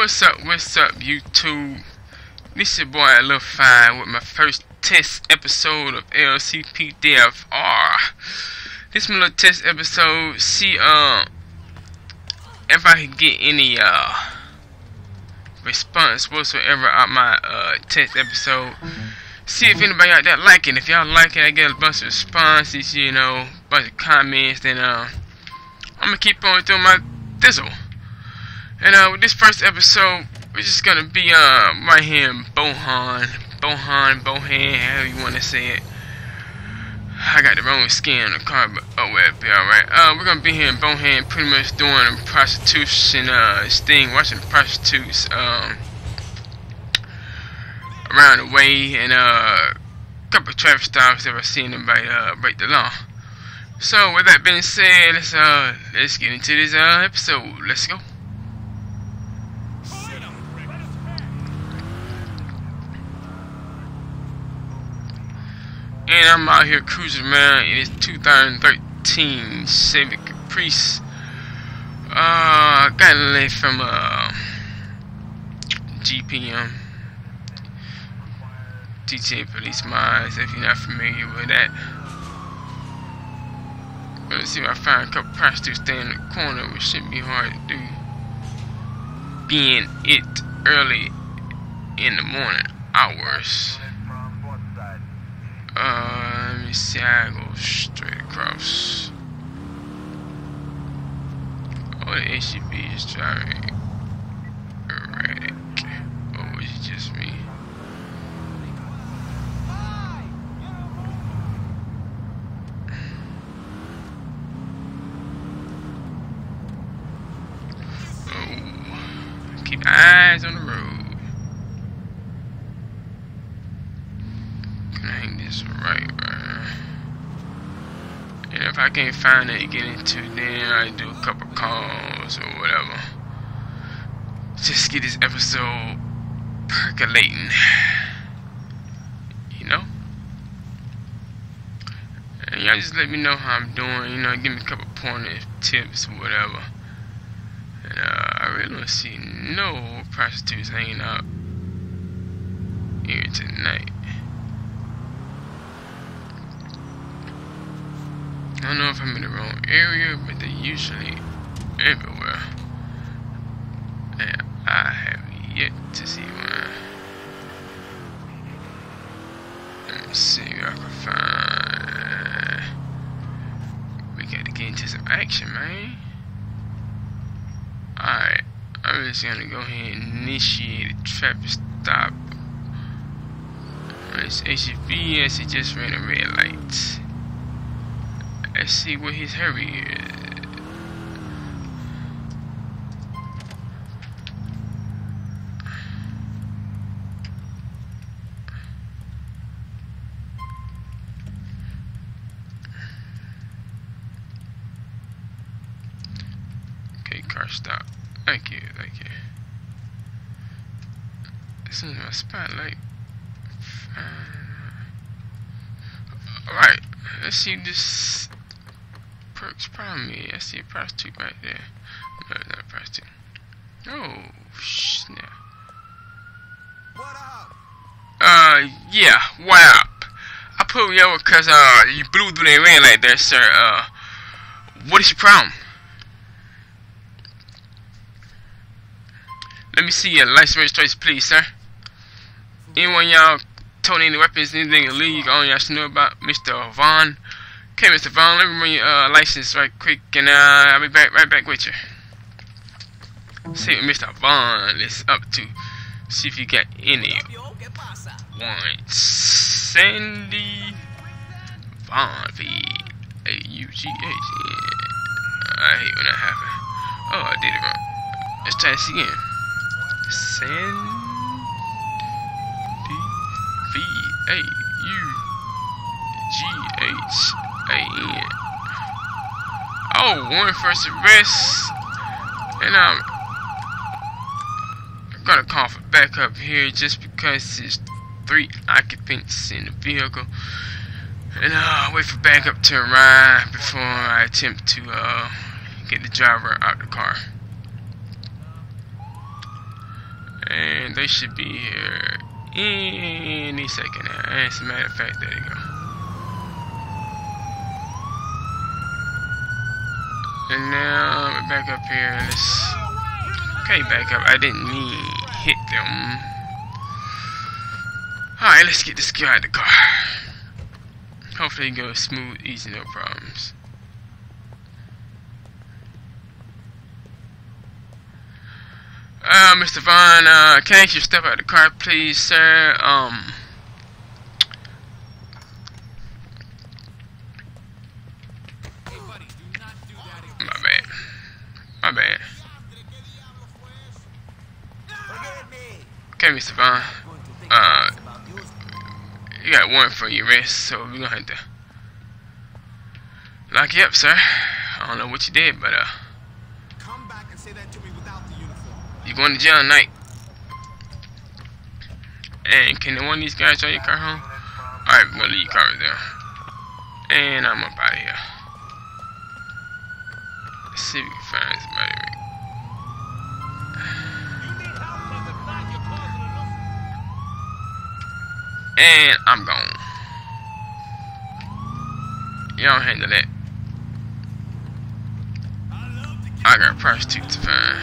What's up, what's up, YouTube? This your boy Lil Fine with my first test episode of LCPDFR. This my little test episode. See, um, if I can get any, uh, response whatsoever on my, uh, test episode. See if anybody out there like it. If y'all like it, I get a bunch of responses, you know, bunch of comments, then, uh, I'm gonna keep on doing my thizzle. And uh, with this first episode, we're just gonna be uh right here in Bohan, Bohan, Bohan, however you wanna say it. I got the wrong skin on the car, but oh well, be alright. Uh, we're gonna be here in Bohan, pretty much doing a prostitution uh thing, watching prostitutes um around the way, and uh, a couple of traffic stops that I see by uh break the law. So with that being said, let's uh let's get into this uh episode. Let's go. And I'm out here cruising around in this 2013 Chevy Caprice. Uh, got a link from uh, GPM. GTA Police Mods, if you're not familiar with that. Let's see if I find a couple prostitutes standing in the corner, which shouldn't be hard to do. Being it early in the morning hours. Uh, let me see. I go straight across. Oh, the HCB is driving erratic. Or was it just me? Oh, keep eyes on the road. Can I hang this right, right? And if I can't find it to get into, then I do a couple calls or whatever. Just get this episode percolating. You know? And y'all just let me know how I'm doing, you know, give me a couple pointers, tips, or whatever. And uh, I really don't see no prostitutes hanging out here tonight. I don't know if I'm in the wrong area, but they're usually everywhere. And I have yet to see one. Let me see if I can find. We gotta get into some action, man. Alright, I'm just gonna go ahead and initiate a traffic stop. It's HFB as it just ran a red light. Let's see what his hurry is. Okay, car stop. Thank you, thank you. This is my spotlight. Alright, let's see this Problem is, I see a prostitute right there. No, not a prostitute. Oh, snap. What up? Uh, yeah, what up? I put you over because, uh, you blew through the rain like that, sir. Uh, what is your problem? Let me see your license registration, please, sir. Anyone y'all told any weapons, anything illegal on y'all should know about Mr. Vaughn? Okay, Mr. Vaughn, let me run your uh, license right quick, and uh, I'll be back right back with you. See what Mr. Vaughn is up to. See if you got any one. Sandy Vaughn, V A U G H. Yeah. I hate when that happens. Oh, I did it wrong. Let's try this again. Sandy V Oh, one first arrest. And I'm gonna call for backup here just because there's three occupants in the vehicle. And uh, wait for backup to arrive before I attempt to uh, get the driver out of the car. And they should be here any second now. As a matter of fact, there you go. And now back up here. Let's okay, back up. I didn't mean hit them. Alright, let's get this guy out of the car. Hopefully it goes smooth, easy, no problems. Uh, Mr. Vaughn, uh, can I ask you step out of the car, please, sir? Um, Hey, buddy, do not do that again. my bad. My bad. Forgive Mr. Vaughn. Going to think Uh, you. You got one for your wrist, so we're gonna have to lock you up, sir. I don't know what you did, but uh, Come back and say that to me without the uniform. you're going to jail tonight. And can the one of these guys drive your car home? Alright, we're gonna leave your car right there. And I'm up out of here. Let's see if we can find somebody. You need help, brother. Not you're causing a nuisance. And I'm gone. Y'all handle that. I got prostitutes to find.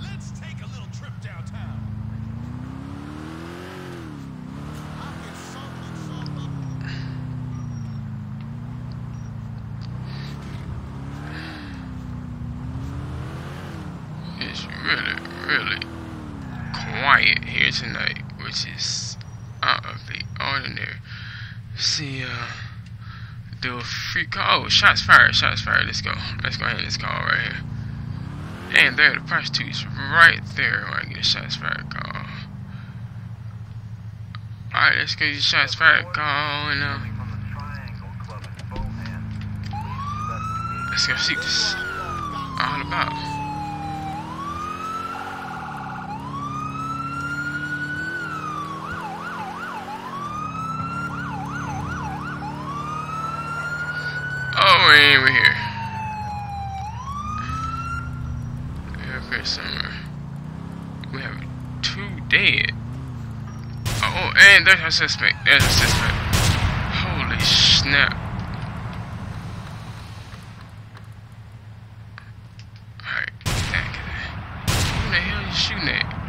Let's take a little trip downtown. I get something, something. It's really, really here tonight, which is out of the ordinary. See, uh, do a free call. Oh, shots fired, shots fired. Let's go. Let's go ahead and let's call right here. And there, the prostitute's right there when I get a shots fired call. Alright, let's get the shots fired call and, uh, let's go see this is all about. We're here. Here somewhere. We have two dead. Oh, oh, and there's a suspect. There's a suspect. Holy snap. Alright. Who the hell are you shooting at?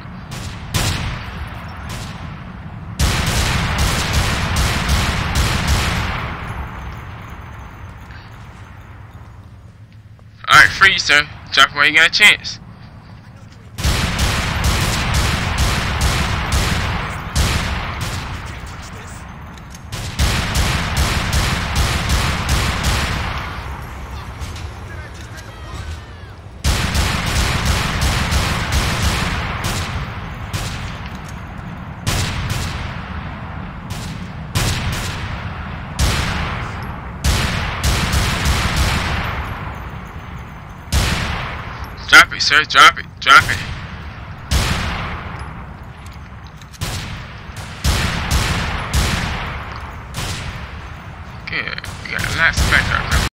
Alright, freeze, sir. Drop while you got a chance. it, sir. Drop it. Drop it. Good. We got a lot better.